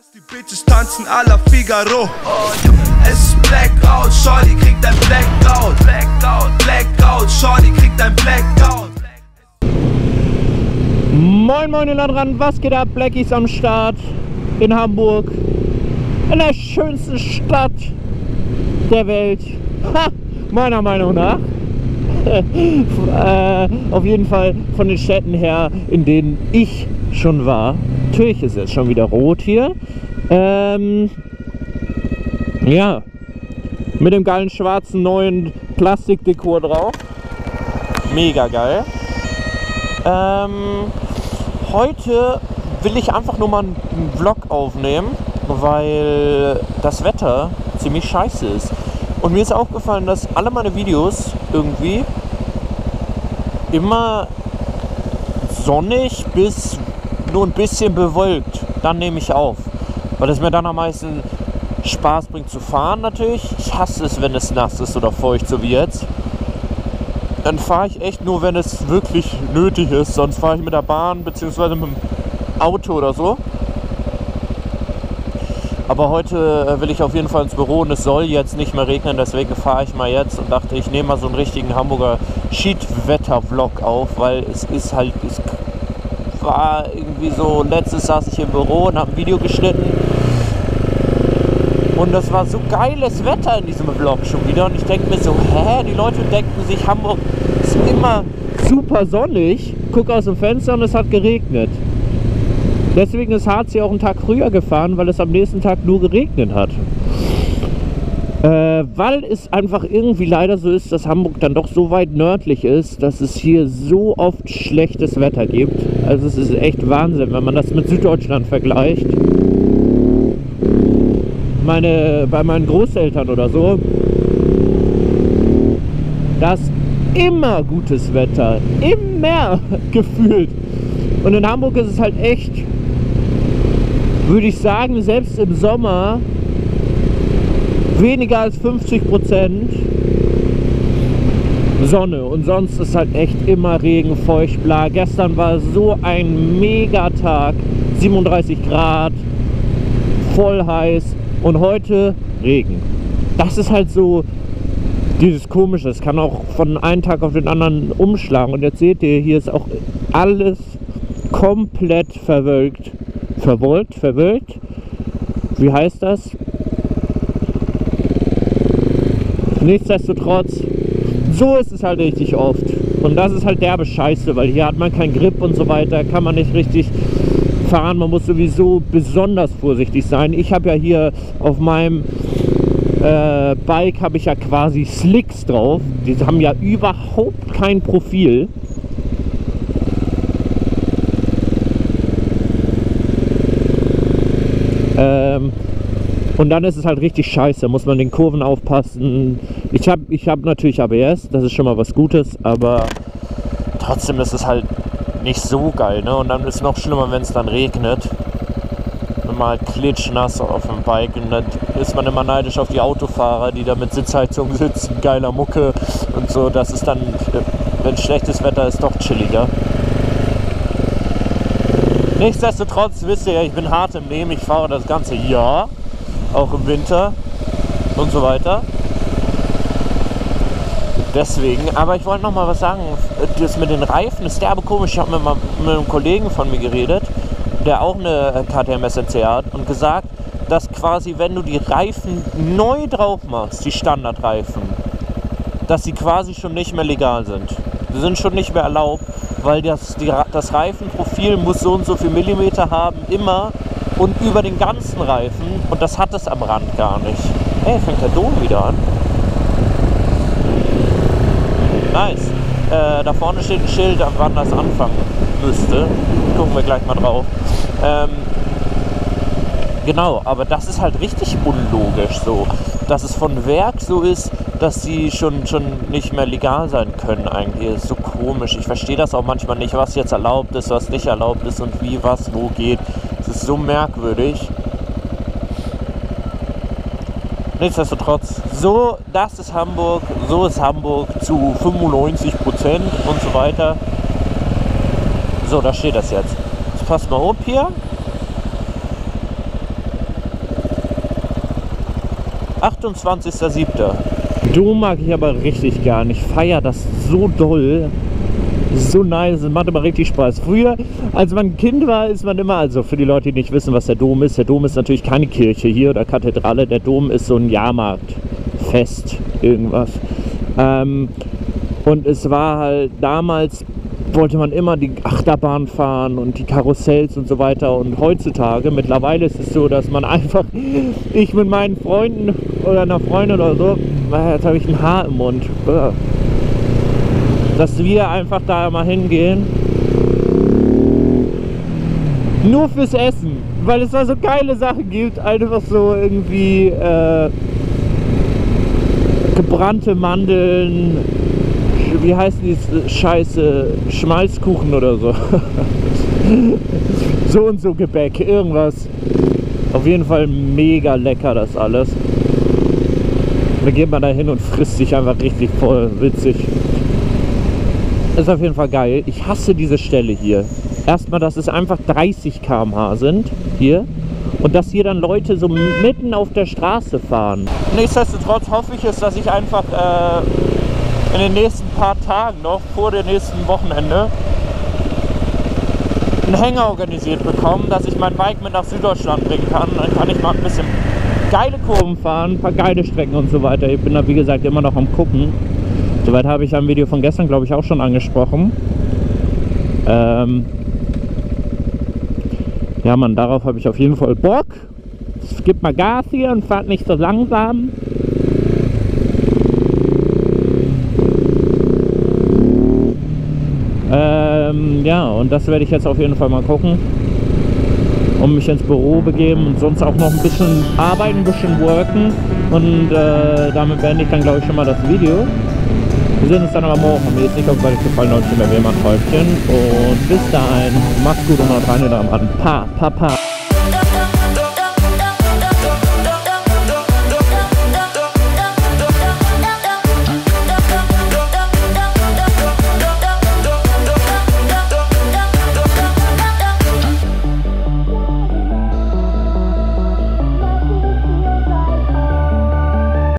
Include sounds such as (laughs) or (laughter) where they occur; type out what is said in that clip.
Die Bitches tanzen à la Figaro. Und es ist Blackout, Shorty kriegt ein Blackout. Blackout, Blackout, Shorty kriegt ein Blackout. Moin Moin in Landran, was geht ab? Blackies am Start in Hamburg. In der schönsten Stadt der Welt. Ha, meiner Meinung nach. (laughs) äh, auf jeden Fall von den Städten her, in denen ich schon war. Natürlich ist jetzt schon wieder rot hier. Ähm, ja, mit dem geilen schwarzen neuen Plastikdekor drauf. Mega geil. Ähm, heute will ich einfach nur mal einen Vlog aufnehmen, weil das Wetter ziemlich scheiße ist. Und mir ist aufgefallen, dass alle meine Videos irgendwie immer sonnig bis nur ein bisschen bewölkt. Dann nehme ich auf. Weil es mir dann am meisten Spaß bringt zu fahren natürlich. Ich hasse es, wenn es nass ist oder feucht, so wie jetzt. Dann fahre ich echt nur, wenn es wirklich nötig ist. Sonst fahre ich mit der Bahn bzw. mit dem Auto oder so. Aber heute äh, will ich auf jeden Fall ins Büro und es soll jetzt nicht mehr regnen, deswegen fahre ich mal jetzt und dachte, ich nehme mal so einen richtigen Hamburger Schiedwetter-Vlog auf, weil es ist halt, es war irgendwie so, letztes saß ich im Büro und habe ein Video geschnitten und das war so geiles Wetter in diesem Vlog schon wieder und ich denke mir so, hä, die Leute denken sich, Hamburg ist immer super sonnig, guck aus dem Fenster und es hat geregnet. Deswegen ist Harzi auch einen Tag früher gefahren, weil es am nächsten Tag nur geregnet hat. Äh, weil es einfach irgendwie leider so ist, dass Hamburg dann doch so weit nördlich ist, dass es hier so oft schlechtes Wetter gibt. Also es ist echt Wahnsinn, wenn man das mit Süddeutschland vergleicht. Meine, bei meinen Großeltern oder so, das immer gutes Wetter, immer (laughs) gefühlt. Und in Hamburg ist es halt echt würde ich sagen, selbst im Sommer weniger als 50 Prozent Sonne und sonst ist halt echt immer Regen, feucht, bla. Gestern war so ein Megatag, 37 Grad, voll heiß und heute Regen. Das ist halt so dieses Komische, es kann auch von einem Tag auf den anderen umschlagen und jetzt seht ihr, hier ist auch alles komplett verwölkt verwollt, verwölkt. Wie heißt das? Nichtsdestotrotz, so ist es halt richtig oft. Und das ist halt derbe Scheiße, weil hier hat man keinen Grip und so weiter, kann man nicht richtig fahren. Man muss sowieso besonders vorsichtig sein. Ich habe ja hier auf meinem äh, Bike habe ich ja quasi Slicks drauf. Die haben ja überhaupt kein Profil. Ähm, und dann ist es halt richtig scheiße, muss man den Kurven aufpassen. Ich habe ich hab natürlich ABS, das ist schon mal was Gutes, aber trotzdem ist es halt nicht so geil. Ne? Und dann ist es noch schlimmer, wenn es dann regnet. Und mal halt klitschnass auf dem Bike und dann ist man immer neidisch auf die Autofahrer, die da mit Sitzheizung (laughs) sitzen, geiler Mucke und so. Das ist dann, wenn schlechtes Wetter ist, doch chilliger. Nichtsdestotrotz wisst ihr ja, ich bin hart im Leben. Ich fahre das ganze Jahr, auch im Winter und so weiter. Deswegen, aber ich wollte noch mal was sagen. Das mit den Reifen ist derbe komisch. Ich habe mit, mit einem Kollegen von mir geredet, der auch eine KTM SNC hat und gesagt, dass quasi, wenn du die Reifen neu drauf machst, die Standardreifen, dass sie quasi schon nicht mehr legal sind. Sie sind schon nicht mehr erlaubt weil das, die, das Reifenprofil muss so und so viel Millimeter haben, immer und über den ganzen Reifen und das hat es am Rand gar nicht. Hey, fängt der Dom wieder an. Nice. Äh, da vorne steht ein Schild, wann das anfangen müsste. Gucken wir gleich mal drauf. Ähm, genau, aber das ist halt richtig unlogisch so, dass es von Werk so ist, dass sie schon, schon nicht mehr legal sein können eigentlich. Das ist so komisch. Ich verstehe das auch manchmal nicht, was jetzt erlaubt ist, was nicht erlaubt ist und wie, was, wo geht. Ist so merkwürdig. Nichtsdestotrotz, so, das ist Hamburg, so ist Hamburg zu 95 Prozent und so weiter. So, da steht das jetzt. Jetzt passt mal ob hier. Siebter. Du mag ich aber richtig gern. Ich feiere das so doll. So nice, es macht immer richtig Spaß. Früher, als man Kind war, ist man immer, also für die Leute, die nicht wissen, was der Dom ist, der Dom ist natürlich keine Kirche hier oder Kathedrale, der Dom ist so ein Jahrmarkt, Fest, irgendwas. Ähm, und es war halt damals wollte man immer die Achterbahn fahren und die Karussells und so weiter. Und heutzutage, mittlerweile ist es so, dass man (laughs) einfach, ich mit meinen Freunden oder einer Freundin oder so, jetzt habe ich ein Haar im Mund, dass wir einfach da mal hingehen. Nur fürs Essen, weil es da so geile Sachen gibt, einfach so irgendwie äh, gebrannte Mandeln, wie heißen die Scheiße, Schmalzkuchen oder so. (laughs) so und so Gebäck, irgendwas. Auf jeden Fall mega lecker das alles. Da geht man da hin und frisst sich einfach richtig voll. Witzig. Ist auf jeden Fall geil. Ich hasse diese Stelle hier. Erstmal, dass es einfach 30 km/h sind hier und dass hier dann Leute so mitten auf der Straße fahren. Nichtsdestotrotz hoffe ich es, dass ich einfach äh, in den nächsten paar Tagen noch, vor dem nächsten Wochenende, einen Hänger organisiert bekommen, dass ich mein Bike mit nach Süddeutschland bringen kann. Dann kann ich mal ein bisschen geile Kurven fahren, ein paar geile Strecken und so weiter. Ich bin da wie gesagt immer noch am gucken. Soweit habe ich ja im Video von gestern, glaube ich, auch schon angesprochen. Ähm ja, man, darauf habe ich auf jeden Fall Bock. Es gibt mal Gas hier und fahrt nicht so langsam. Ähm, ja, und das werde ich jetzt auf jeden Fall mal gucken. Und mich ins Büro begeben und sonst auch noch ein bisschen arbeiten, ein bisschen worken. Und äh, damit beende ich dann, glaube ich, schon mal das Video. Wir sehen uns dann aber morgen. Mir ist nicht auf euch gefallen, Leute, mehr wie immer ein Träumchen. Und bis dahin, macht's gut und haut rein in am Pa, pa, pa.